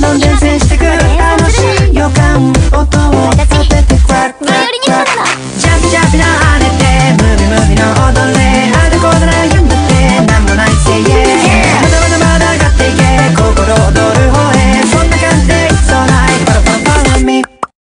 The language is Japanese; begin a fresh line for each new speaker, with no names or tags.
んどん伝染してくる楽しい予感音を立ててクラックラックラ
ッ